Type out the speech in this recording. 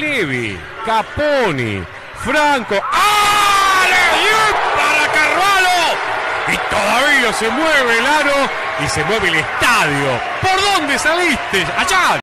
Levi, Caponi, Franco. ¡Ale! para Carvalho! Y todavía se mueve el aro y se mueve el estadio. ¿Por dónde saliste? Allá.